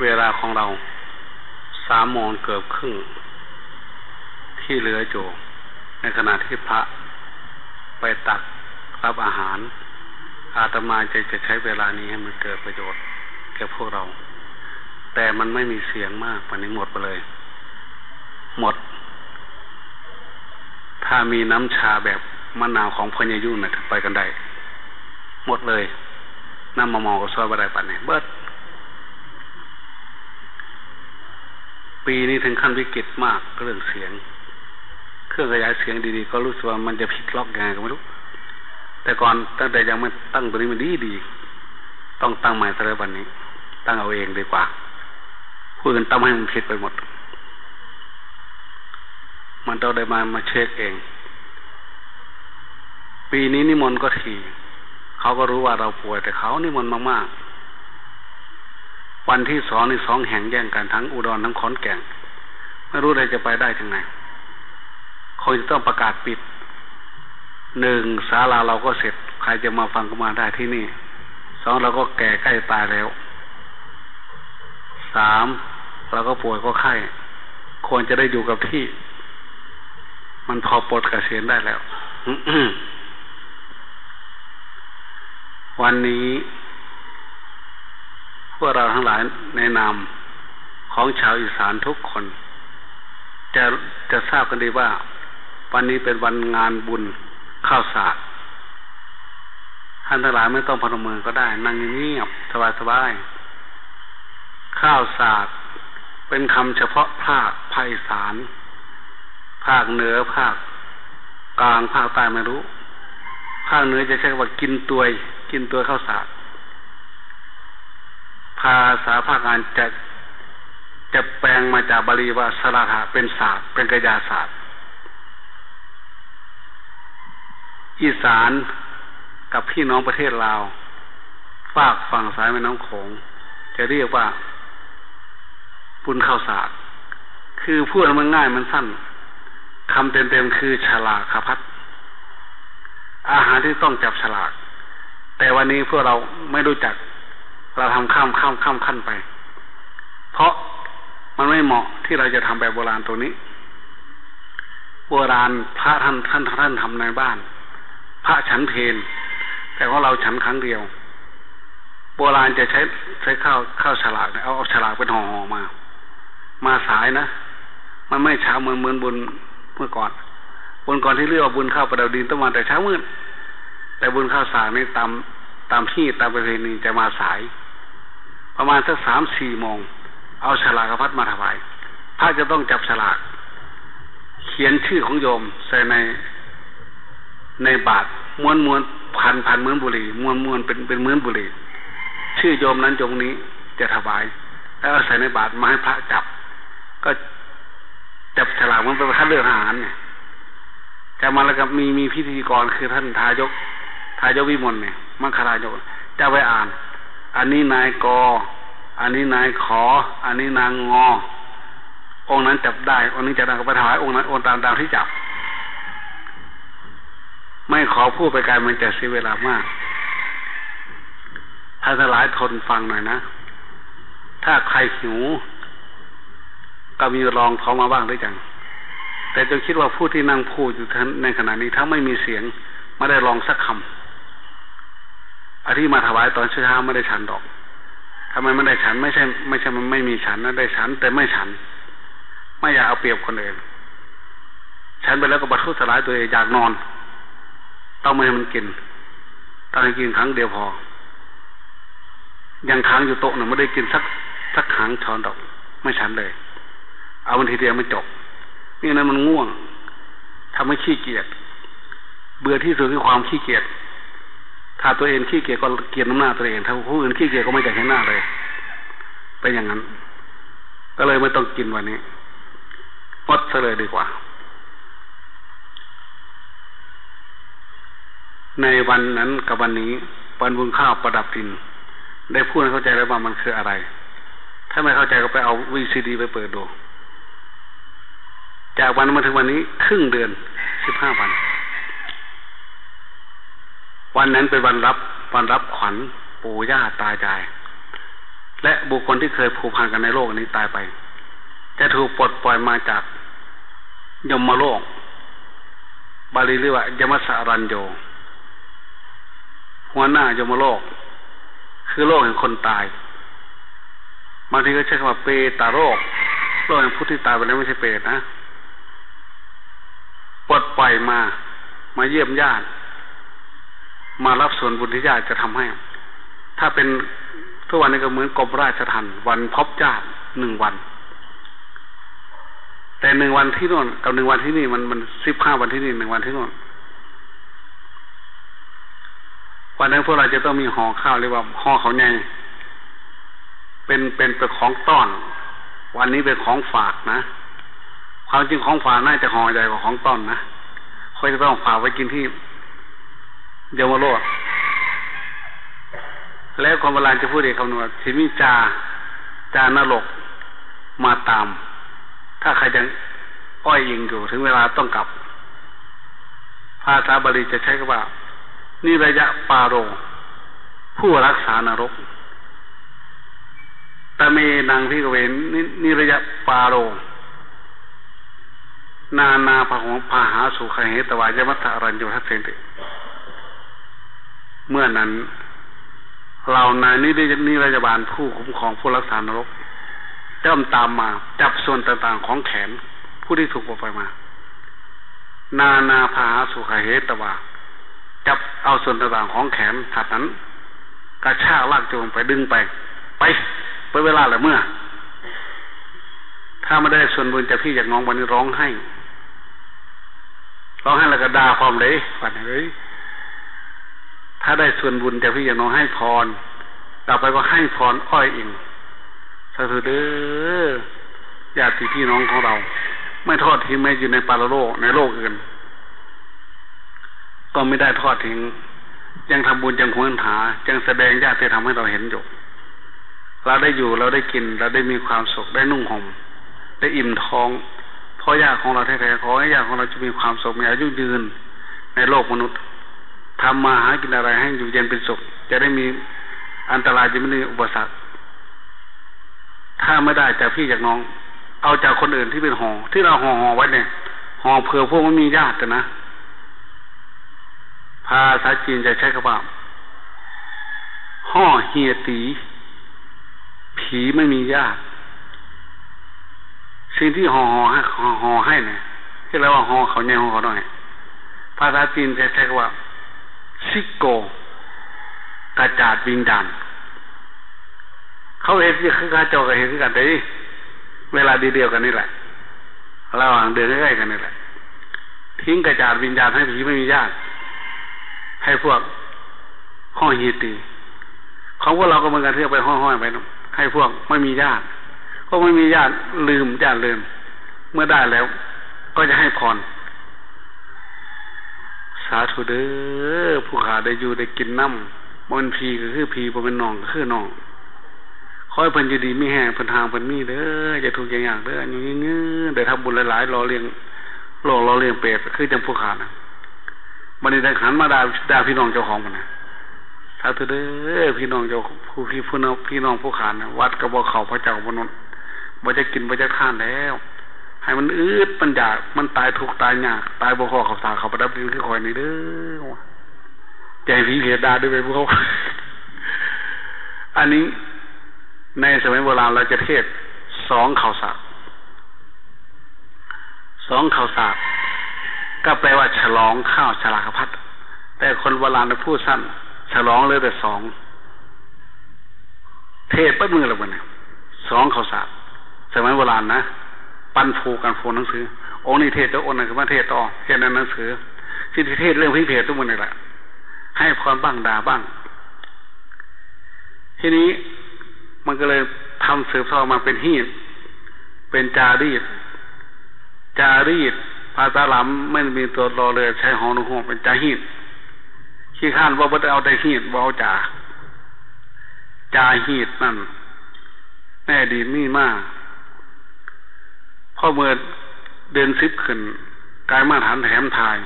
เวลาของเราสามโมงเกือบครึ่ง ที่เหลืออยู่ในขณะที่พระไปตักรับอาหาร อาตมาจะจะใช้เวลานี้ให้มันเกิดประโยชน์แก่พวกเรา แต่มันไม่มีเสียงมากวันนี้หมดไปเลย หมด ถ้ามีน้ำชาแบบมะนาวของพญายุ่นนะไปกันได้ หมดเลย น้ำมะมอก็ซอยบะได้ปันเนี่ยเบิด ปีนี้ถึงขั้นวิกฤตมากเรื่องเสียง เครื่องขยายเสียงดีๆ ก็รู้สึกว่ามันจะผิดล็อกยังไงก็ไม่รู้ แต่ก่อนตั้งแต่ยังไม่ตั้งตัวนี้มันดีดีต้องตั้งใหม่ซะเลยวันนี้ ตั้งเอาเองดีกว่าผู้อื่นตั้งให้มันผิดไปหมด มันต้องได้มามาเช็คเอง ปีนี้นิมนต์ก็ที เขาก็รู้ว่าเราป่วยแต่เขานิมนมากๆวันที่สองนี่สองแห่งแย่งกันทั้งอุดรทั้งขอนแก่นไม่รู้ใครจะไปได้ยังไงคงจะต้องประกาศปิดหนึ่งศาลาเราก็เสร็จ ใครจะมาฟังก็มาได้ที่นี่สองเราก็แก่ใกล้ตายแล้วสามเราก็ป่วยก็ไข้ควรจะได้อยู่กับที่ มันพอปลดกเกษียณได้แล้ว วันนี้ พวกเราทั้งหลายในนามของชาวอีสานทุกคน จะจะทราบกันดีว่า วันนี้เป็นวันงานบุญข้าวสากท่านทั้งหลายไม่ต้องพนมมือก็ได้ นั่งเงียบสบายสบายข้าวสากเป็นคำเฉพาะภาคภาคอีสาน ภาคเหนือภาคกลางภาคใต้ไม่รู้ ภาคเหนือจะใช้ว่ากินตัว กินตัวข้าวสากภาษาภาคกางจะจะแปลงมาจากบาลีว่าสราหะเป็นศาสตร์เป็นกายาศาสตร์ อีสานกับพี่น้องประเทศลาวฝากฝั่งซ้ายแม่น้ำโขงจะเรียกว่าบุญข้าวสากคือพูดมันง่ายมันสั้นคำเต็มๆคือฉลากขพัดอาหารที่ต้องจับฉลาก แต่วันนี้พวกเราไม่รู้จัก เราทำข้ามข้ามข้ามขั้นไป เพราะมันไม่เหมาะที่เราจะทำแบบโบราณตัวนี้ โบราณพระท่านท่านท่านทำในบ้าน พระฉันเพนแต่ว่าเราฉันครั้งเดียว โบราณจะใช้ใช้ข้าวข้าวฉลากเอาเอาฉลากเป็นห่อมา มาสายนะ มันไม่เช้าเหมือนเหมือนบุญเมื่อก่อนบุญก่อนที่เรียกว่าบุญข้าวประดาดินต้องมาแต่เช้ามืด แต่บุญข้าวสากนี่ตามตามที่ตามประเพณีจะมาสาย ประมาณสักสามสี่โมง เอาฉลากพัดมาถวายพระจะต้องจับฉลาก เขียนชื่อของโยมใส่ในในบาทม้วนม้วนพันพันเหมือนบุหรี่ม้วนม้วนเป็นเป็นเหมือนบุหรี่ชื่อโยมนั้นโยมนี้จะถวาย แล้วใส่ในบาทมาให้พระจับ ก็จับฉลากมันเป็นคัดเลือกอาหารเนี่ยจะมาแล้วก็มีมีพิธีกรคือท่านทายก ทายกวิมลเนี่ยมังคลายกจะไปอ่าน อันนี้นายกอ อันนี้นายขอ อันนี้นางงอ องค์นั้นจับได้ องค์นี้จะได้ก็ไปถวายองค์นั้นองค์ตามตามที่จับ ไม่ขอพูดไปไกลมันจะเสียเวลามากถ้าสลายทนฟังหน่อยนะ ถ้าใครหิว ก็มีรองท้องมาบ้างได้จังแต่จะคิดว่าผู้ที่นั่งพูดอยู่ในขณะนี้ถ้าไม่มีเสียงไม่ได้ลองสักคำ อาที่มาถวายตอนเช้าไม่ได้ฉันดอกทำไมไม่ได้ฉันไม่ใช่ ไม่ใช่มันไม่มีฉันนะได้ฉัน แต่ไม่ฉัน ไม่อยากเอาเปรียบคนอื่นฉันไปแล้วก็บัตรทุสลายตัวเองอยากนอน ต้องไม่ให้มันกินต้องให้กินครั้งเดียวพอ ยังค้างอยู่โต๊ะหนึ่งไม่ได้กินสักสักครั้งช้อนดอก ไม่ฉันเลย เอาวันทีเดียวไม่จบนี่นั้นมันง่วงทำให้ขี้เกียจเบื่อที่สุดคือความขี้เกียจ ถ้าตัวเองขี้เกียจก็เกียจน้ำหน้าตัวเอง ถ้าผู้อื่นขี้เกียจก็ไม่จะเห็นหน้าเลย เป็นอย่างนั้น ก็เลยไม่ต้องกินวันนี้งดซะเลยดีกว่า ในวันนั้นกับวันนี้วันบุญข้าวประดับดิน ได้พูดให้เข้าใจแล้วว่ามันคืออะไร ถ้าไม่เข้าใจก็ไปเอาวีซีดีไปเปิดดู จากวันมาถึงวันนี้ ครึ่งเดือนสิบห้าวัน วันนั้นเป็นวันรับวันรับขวัญปู่ย่าตายาย และบุคคลที่เคยผูกพันกันในโลกนี้ตายไป จะถูกปลดปล่อยมาจากยมโลก บาลีเรียกว่ายมสารันโยหัวหน้ายมโลก คือโลกแห่งคนตายบางทีก็ใช้คำว่าเปตาโรคโลกแห่งผู้ที่ตายไปแล้วไม่ใช่เปตนะปลดปล่อยมา มาเยี่ยมญาติ มารับส่วนบุญที่ญาติจะทำให้ ถ้าเป็นทุกวันนี้ก็เหมือนกรมราชทันวันพบญาติหนึ่งวัน แต่หนึ่งวันที่โน่นกับหนึ่งวันที่นี่มันมันสิบห้าวันที่นี่หนึ่งวันที่โน่นวันนั้นพวกเราจะต้องมีห่อข้าวเรียกว่าห่อเขาใหญ่เป็นเป็นเป็นของต้อน วันนี้เป็นของฝากนะความจริงของฝากน่าจะห่อใหญ่กว่าของต้อนนะค่อยจะต้องฝากไว้กินที่ ยาวโรแล้วคนโบราณจะพูดเองคำนวณสิมิจา จานรกมาตาม ถ้าใครยังอ้อยยิงอยู่ถึงเวลาต้องกลับ ภาษาบาลีจะใช้คำว่า นิระยะปาโร ผู้รักษานรกตเมนังพิกเวนนิระยะปาโร นานาภของพาหาสุขเหตวายมัตตารัญยุทัศเสนติ เมื่อนั้นเรานายนิรนิรยาบาลผู้คุ้มครองผู้รักษานรกเริ่มตามมา จับส่วนต่างๆของแขน ผู้ที่ถูกปล่อยมา นานาภาหาสุขเหตวาจับเอาส่วนต่างๆของแขนถัดนั้นกระชากลากจูงไปดึงไป ไปเปิดเวลาแหละเมื่อ ถ้าไม่ได้ส่วนบุญจากพี่จากน้องวันนี้ร้องให้ร้องให้แล้วก็ด่าความเลยฝันเลย ถ้าได้ส่วนบุญจากพี่จากน้องให้พร ต่อไปก็ให้พรอ้อยอิงสาธุเด้อญาติพี่น้องของเรา ไม่ทอดทิ้งไม่อยู่ในปาราโลกในโลกอื่น ก็ไม่ได้ทอดทิ้ง ยังทำบุญยังหวนหายังแสดงญาติที่ทำให้เราเห็นอยู่เราได้อยู่เราได้กิน เราได้มีความสุขได้นุ่งห่มได้อิ่มท้องเพราะยากของเราแท้ๆขอให้ยากของเราจะมีความสุขมีอายุยืนในโลกมนุษย์ ทำมาหากินอะไรให้อยู่เย็นเป็นสุข จะได้มีอันตรายจะไม่มีอุปสรรค ถ้าไม่ได้จากพี่จากน้อง เอาจากคนอื่นที่เป็นหอที่เราห่อห่อไว้เนี่ยห่อเผื่อพวกมันมีญาตินะภาษาจีนจะใช้คำว่าห่อเฮียตี ผีไม่มีญาติสิ่งที่ห่อห่อให้ห่อให้เนี่ยที่เราว่าห่อเขาเนี่ยห่อเขาหน่อยภาษาจีนจะใช้คำว่า ซิโกกระจาดวิงดานเขาเห็นที่คือการจอก็เห็นกันแต่เวลาเดียวกันนี่แหละระหว่างเดินใกล้ๆกันนี่แหละ ทิ้งกระจาดวิญญาณให้ผีไม่มีญาติให้พวกห้องฮีตีของพวกเราก็เหมือนกันที่เอาไปห้อยๆไปนะให้พวกไม่มีญาติพวกไม่มีญาติลืมญาติลืม เมื่อได้แล้ว ก็จะให้พร สาธุเด้อผู้ขาได้อยู่ได้กินน้ำมันพีก็คือพีบ่เป็นนองก็คือน้องคอยเพิ่นจะดีไม่แห้งเพิ่นทางเพิ่นมีเด้อจะถูกอย่างอย่างเด้ออย่างเงี้ยเดี๋ยวทำบุญหลายๆรอเลี้ยงโลกรอเลี้ยงเปรตคือจำผู้ขานะมันนี้ได้ขันมาดาดาพี่น้องเจ้าของมันนะถ้าเธอเด้อพี่น้องเจ้าผู้พี่ผู้น้องพี่น้องผู้ขานวัดกระบอกเขาพระเจ้ามนุษย์บ่จะกินบ่จะทานแล้ว ให้มันอืดมันอยากมันตายทุกตายยากตายบ่พอเขาสาเขาประดับดินคือคอยนี่เด้อใจผีเพียดาด้วยไปพวกเขาอันนี้ในสมัยโบราณเราจะเทศสองข่าวสาสองข่าวสากก็แปลว่าฉลองข้าวฉลากพัดแต่คนโบราณพูดสั้น ฉลองเลยแต่สองเทศปั้มือละมันเนี่ยสองเขาสาสมัยโบราณนะ ปั้นฟูกันฟูหนังสือโอ้นี่เทศแล้วโอ้นั่นคือมาเทศต่อเทศนั้นหนังสือที่เทศเรื่องพิเพศทุกมันนี่แหละให้พรบ้างด่าบ้าง ทีนี้มันก็เลยทำสืบทอดมาเป็นฮีดเป็นจารีตจารีตภาษาลามไม่มีตัวรอเลยใช้หอนุหงเป็นจาฮีดขี้ข้านว่าบ่ได้เอาแต่หีดบ่เอาจ่าจาหีดนั่นแน่ดีมีมาก พอเมื่อเดินซิบขึ้นกายมาฐานแถมทาย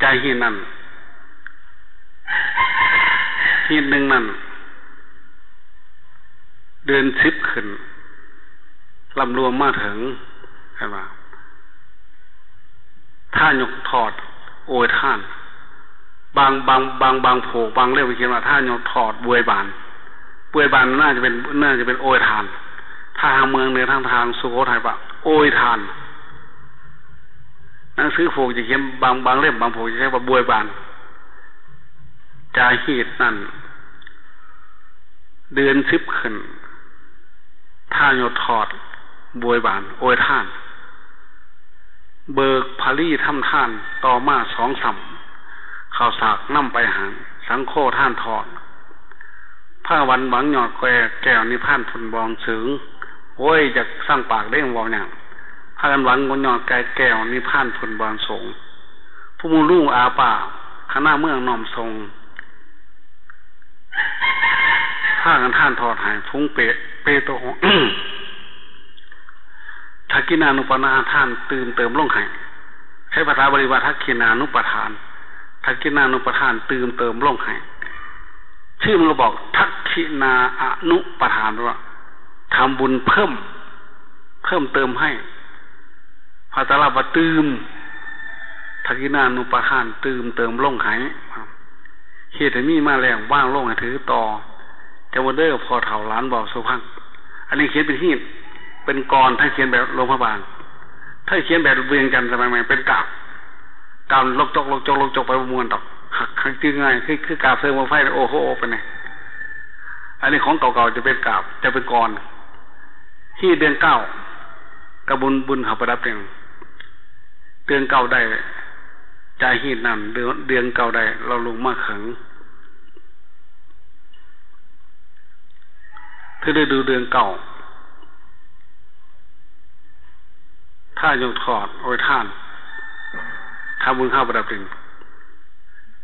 ใจหีดนั่นหีดหนึ่งนั่น เดินชิปขึ้นลำรวมมาถึงใช่ไหมท่านยกถอด โอยท่าน บางบางบางบางโผบางเรียกไปเขียนว่าท่านยกถอดบวยบานบวยบานน่าจะเป็นน่าจะเป็นโอยทาน ทางเมืองเหนือทางทางสุโขทัยปะโอยทานหนังสือโผจะเขียนบางบางเล่มบางโผจะใช้ว่าบวยบานจาหีดนั่น เดือนซิบขึ้นท่านยถอด บวยบาน โอยท่าน เบิกพารีทำท่าน ต่อมาสองสัมข่าวสากนั่มไปหางสังโคท่านถอดผ้าวันหวังหยอดแกแก้วนิพานฟุนบองสึง โอ้ยจะสร้างปากเด้งวองอย่างผ้ากันหวังกนหยอดแกแก้วนิพานฟุนบองสงผู้มูลุ่งอาป่าคณะเมืองนอมทรงผ้ากันท่านถอดหายฟุ้งเปะเปโตทักกินานุปนาท่านตื่นเติมลงไห้ใช้ภาษาบริวารทักกินานุปทาน ทักกินานุปทานตื่นเติมลงไห้ชื่อมันก็บอกทักขินาอนุปทานว่า ทำบุญเพิ่ม เพิ่มเติมให้พาตลาบตืมทักินานุปทานตืมเติมล่งไห้เหตุมีมาแรงว่างลงให้ถือต่อจะวันเดอร์พอเถ่าล้านบอกสุพังอันนี้เขียนเป็นที่เป็นกรถ้าเขียนแบบโรงพยาบาล ถ้าเขียนแบบเวียงกันสมัยใหม่เป็นกาบกาบลกจกลกจกลกจกไปประมวลดอกหักหักจึงไงคือคือกาบเสริมมไฟโอ้โหไปไหนอันนี้ของเก่าๆจะเป็นกาบจะเป็นกร ที่เดือนเก้ากระบุญบุญเขาประดับเองเดือนเก้าได้ใจหีดนั่นเดือนเดือนเก้าได้ เราลงมาขังถ้าได้ดูเดือนเก่า ถ้ายถอดโอ้ยท่านทำบุญข้าวประดับดิน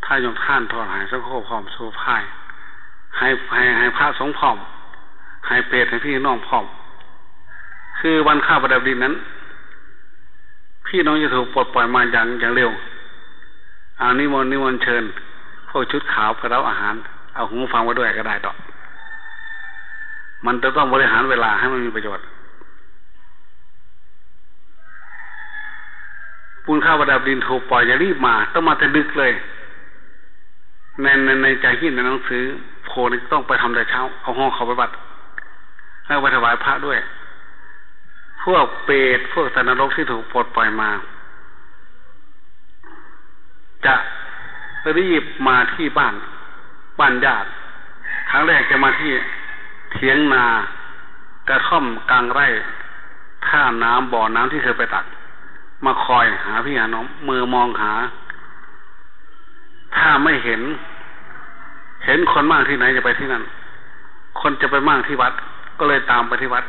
ถ้ายกท่านถอดหายสักโคพร้อมโซพายให้ให้ให้พระสงฆ์พร้อมให้เปรตให้พี่น้องพร้อม คือวันข้าวประดับดินนั้น พี่น้องจะถูกปลดปล่อยมาอย่างอย่างเร็วอานิมนต์นิมนต์เชิญพวกชุดขาวกระเดาอาหาร เอาหูฟังไว้ด้วยก็ได้ต่อมันจะต้องบริหารเวลาให้มันมีประโยชน์ปูนข้าวประดับดินถูกปล่อยอย่ารีบมาต้องมาแต่ดึกเลยในในในใจหินในหนังสือโพนี่ต้องไปทำแต่เช้า เอาห้องเขาไปบัตรแล้วไปถวายพระด้วย พวกเปรตพวกสันนรกที่ถูกปลดปล่อยมา จะรีบมาที่บ้านบ้านญาติครั้งแรกจะมาที่เถียงนากระท่อมกลางไร่ท่าน้ำบ่อน้ำที่เคยไปตัก มาคอยหาพี่หาน้องมือมองหา ถ้าไม่เห็น เห็นคนมากที่ไหนจะไปที่นั่น คนจะไปมากที่วัด ก็เลยตามไปที่วัด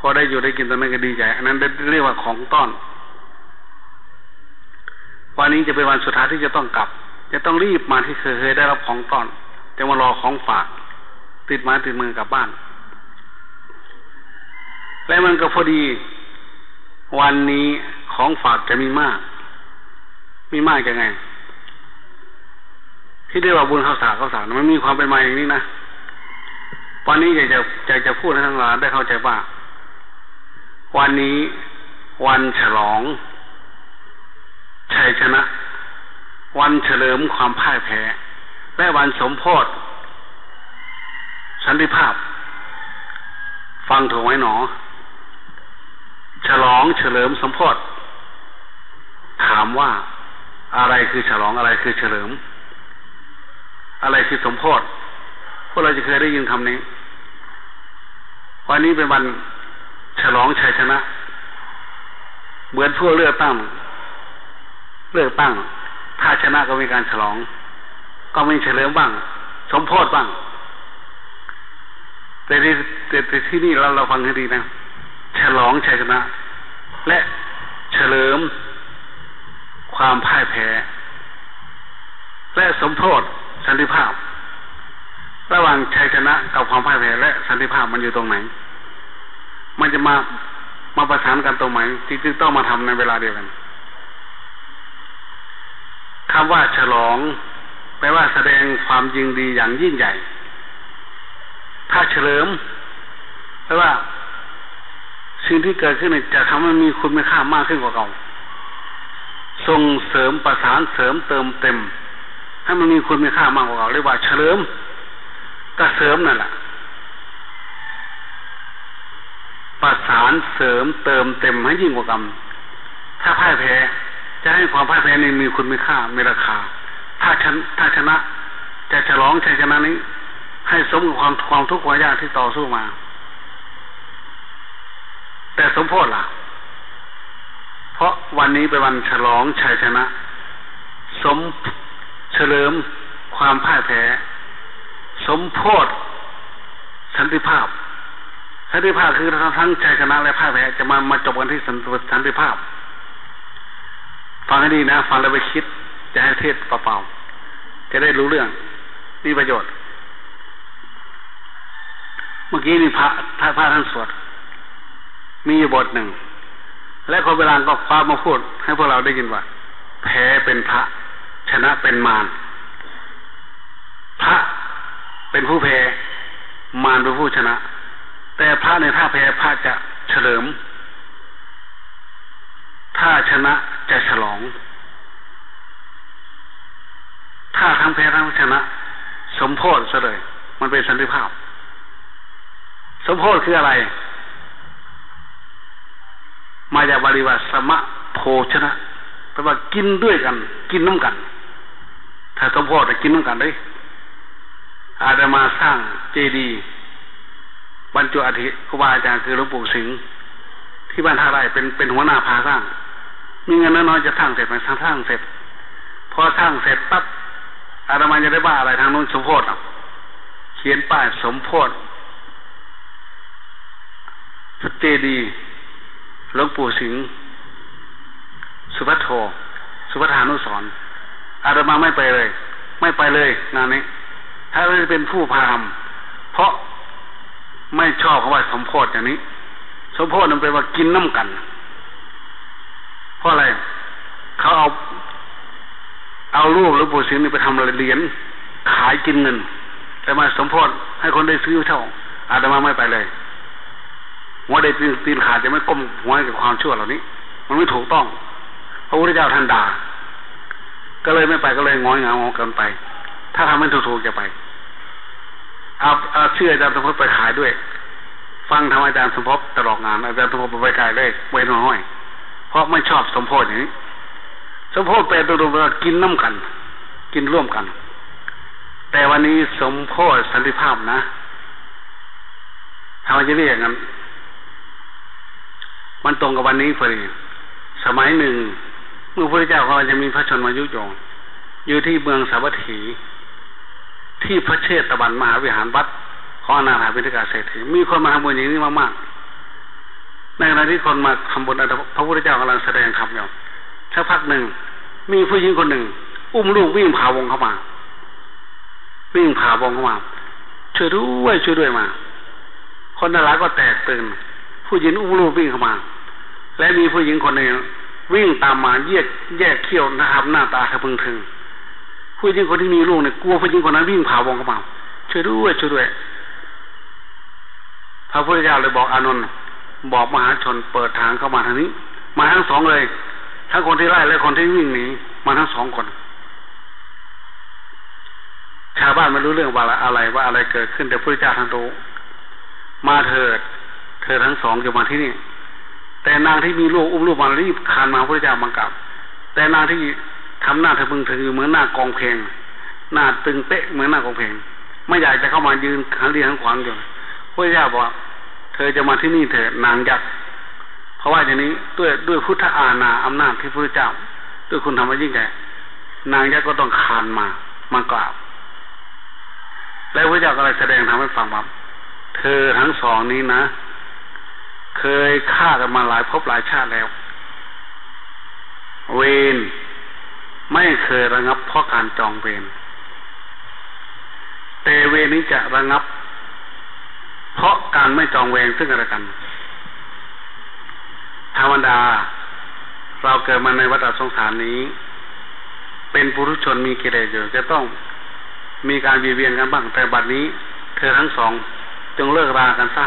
พอได้อยู่ได้กินตอนนั้นก็ดีใจ อันนั้นเรียกว่าของต้อน วันนี้จะเป็นวันสุดท้ายที่จะต้องกลับ จะต้องรีบมาที่เคยได้รับของต้อน จะมารอของฝาก ติดมาติดมือกลับบ้าน และมันก็พอดี วันนี้ของฝากจะมีมาก มีมากยังไง ที่เรียกว่าบุญข้าวสารข้าวสารมันมีความเป็นมาอย่างนี้นะวันนี้อยากจะอยากจะพูดให้ทั้งหลายได้เข้าใจว่า วันนี้วันฉลอง ชัยชนะ วันเฉลิมความพ่ายแพ้ และวันสมโพธสันติภาพ ฟังถูกไหมหนอ ฉลองเฉลิมสมโพธถามว่าอะไรคือฉลองอะไรคือเฉลิม อะไรคือสมโพธิพวกเราจะเคยได้ยินคำนี้ วันนี้เป็นวัน ฉลองชัยชนะ เหมือนพวกเลือกตั้ง เลือกตั้ง ถ้าชนะก็มีการฉลอง ก็มีเฉลิมบ้าง สมโพธิบ้าง แต่ที่แต่ที่นี่เราเราฟังให้ดีนะฉลองชัยชนะ และเฉลิมความพ่ายแพ้ และสมโทษสันติภาพ ระหว่างชัยชนะกับความพ่ายแพ้และสันติภาพมันอยู่ตรงไหน มันจะมามาประสานกันตรงไหนที่จึงต้องมาทำในเวลาเดียวกันคำว่าฉลอง แปลว่าแสดงความยิงดีอย่างยิ่งใหญ่ ถ้าเฉลิมราะว่าสิ่งที่เกิดขึ้นจะทำให้มีคุณค่ามากขึ้นกว่าเก่าส่งเสริมประสานเสริมเติมเต็มให้มันมีคุณค่ามากกว่าเก่าเรียกว่าเฉลิมก็เสริมนั่นแหละ ประสานเสริมเติมเต็มให้ยิ่งกว่ากรรม ถ้าพ่ายแพ้ จะให้ความพ่ายแพ้นี้มีคุณมีค่ามีราคา ถ้าชนถ้าชนะ จะฉลองชัยชนะนี้ ให้สมกับความความทุกข์ความยากที่ต่อสู้มา แต่สมโพธิล่ะ เพราะวันนี้เป็นวันฉลองชัยชนะ สมเฉลิมความพ่ายแพ้ สมโพธิสันติภาพ สันติภาพคือทั้งชัยชนะและพ่ายแพ้จะมามาจบกันที่สันติภาพ ฟังให้ดีนะ ฟังแล้วไปคิด จะให้เทศเปล่าๆจะได้รู้เรื่องมีประโยชน์ เมื่อกี้นี่พระท่านพระท่านสวด มีบทหนึ่ง และคนเวลาก็คว้ามาพูด ให้พวกเราได้ยินว่า แพ้เป็นพระ ชนะเป็นมารพระเป็นผู้แพ้มารเป็นผู้ชนะ แต่พระในท่าแพ้พระจะเฉลิม ถ้าชนะจะฉลอง ถ้าทั้งแพ้ทั้งชนะ สมโพธิซะเลย มันเป็นสันติภาพ สมโพธิคืออะไร มาจากบาลีว่าสมะโพชนะแปลว่ากินด้วยกัน กินน้ำกัน ถ้าสมโพธิจะกินน้ำกันเลยอาจจะมาสร้างเจดีย์ บรรจุอธิครูบาอาจารย์คือหลวงปู่สิงห์ที่บ้านท่าไร่เป็นเป็นหัวหน้าพาสร้าง มีเงินน้อยๆจะสร้างเสร็จไหมสร้างสร้างเสร็จ พอสร้างเสร็จปั๊บอาตมาจะได้บ้าอะไรทางนู้นสมโพธิเขียนป้ายสมโพธิพระเจดีหลวงปู่สิงห์สุภัทโทสุภัทานุสรอาตมาไม่ไปเลย ไม่ไปเลยงานนี้ ถ้าไม่เป็นผู้พามเพราะ ไม่ชอบคำว่าสมโพธิอย่างนี้ สมโพธินั่นแปลว่ากินน้ำกัน เพราะอะไรเขาเอา เอารูปหรือปู่สิงห์นี่ไปทำเหรียญขายกินเงิน แต่มาสมโพธิให้คนได้ซื้อเท่า อาตมาไม่ไปเลยหัวได้ตีนตีนขาดจะไม่ก้มหัวกับความชั่วเหล่านี้ มันไม่ถูกต้องพระพุทธเจ้าท่านด่าก็เลยไม่ไปก็เลยงอยเงาเกินไป ถ้าทำไม่ถูกๆจะไป เอาเอาชื่ออาจารย์สมภพไปขายด้วย ฟังทำอาจารย์สมภพตลอดงานอาจารย์สมภพไปขายเลยไว้น้อย เพราะไม่ชอบสมโพธิอย่างนี้ สมโพธิเป็นตัวตวกินน้ำกัน กินร่วมกัน แต่วันนี้สมโพธิสันติภาพนะทำไมจะเรียกอย่างนั้น มันตรงกับวันนี้พอดีสมัยหนึ่ง เมื่อพระเจ้าเขาจะมีพระชนมายุยงอยู่ที่เมืองสาวัตถี ที่พระเชษตบันมหาวิหารวัดของอนาถาพิธิกาเศรษฐีมีคนมาทำบุญอย่างนี้มากๆในขณะที่คนมาทำบุญพระพุทธเจ้ากำลังแสดงคำอยู่สักพักหนึ่งมีผู้หญิงคนหนึ่ง อุ้มลูกวิ่งผ่าวงเข้ามา วิ่งผ่าวงเข้ามาช่วยด้วยช่วยด้วยมา คนนั้นละก็แตกตื่นผู้หญิงอุ้มลูกวิ่งเข้ามา และมีผู้หญิงคนหนึ่งวิ่งตามมาแยกแยกเขี้ยวนะครับหน้าตาทะพึงถึง ผู้หญิงคนที่มีลูกเนี่ยกลัวผู้หญิงคนนั้นวิ่งผ่าวงเข้ามาช่วยด้วยช่วยด้วยพระพุทธเจ้าเลยบอกอานนท์บอกมหาชนเปิดทางเข้ามาทางนี้ มาทั้งสองเลยทั้งคนที่ไล่และคนที่วิ่งหนีมาทั้งสองคน ชาวบ้านไม่รู้เรื่องว่าอะไรว่าอะไรเกิดขึ้นแต่พระเจ้าท่านรู้มาเถิด เธอทั้งสองจะมาที่นี่แต่นางที่มีลูกอุ้มลูกมารีบคานมาพระเจ้าบังกับ แต่นางที่ ทำหน้าเธอพึงถือเหมือนหน้ากองเพลงหน้าตึงเป๊ะเหมือนหน้ากองเพลงไม่อยากจะเข้ามายืนหันเรียงขวางอยู่พระเจ้าบอกเธอจะมาที่นี่เถิดนางยักษ์เพราะว่าอย่างนี้ด้วยด้วยพุทธอาณาอำนาจที่พระเจ้า ด้วยคุณทำมายิ่งใหญ่นางยักษ์ก็ต้องคานมามากราบแล้วพระเจ้าก็เลยแสดงทำให้ฟังว่าเธอทั้งสองนี้นะ เคยฆ่ากันมาหลายภพหลายชาติแล้ว เวน ไม่เคยระงับเพราะการจองเวรแต่เวรนี้จะระงับ เพราะการไม่จองเวรซึ่งกันและกัน ธรรมดา เราเกิดมาในวัฏสงสารนี้ เป็นปุถุชนมีกิเลสอยู่จะต้องมีการวีเวียนกันบ้างแต่บัดนี้ เธอทั้งสองจงเลิกรากันซะ